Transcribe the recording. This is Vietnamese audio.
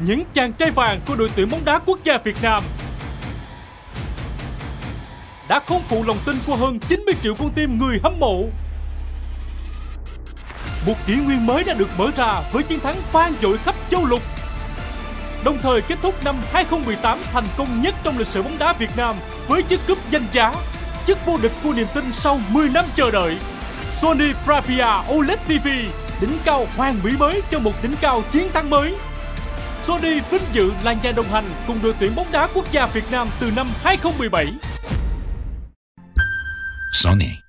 những chàng trai vàng của đội tuyển bóng đá quốc gia Việt Nam đã không phụ lòng tin của hơn 90 triệu con tim người hâm mộ. Một kỷ nguyên mới đã được mở ra với chiến thắng vang dội khắp châu lục. Đồng thời kết thúc năm 2018 thành công nhất trong lịch sử bóng đá Việt Nam với chiếc cúp danh giá, chức vô địch của niềm tin sau 10 năm chờ đợi. Sony Bravia OLED TV đỉnh cao hoàn mỹ mới cho một đỉnh cao chiến thắng mới. Sony vinh dự là nhà đồng hành cùng đội tuyển bóng đá quốc gia Việt Nam từ năm 2017. Sony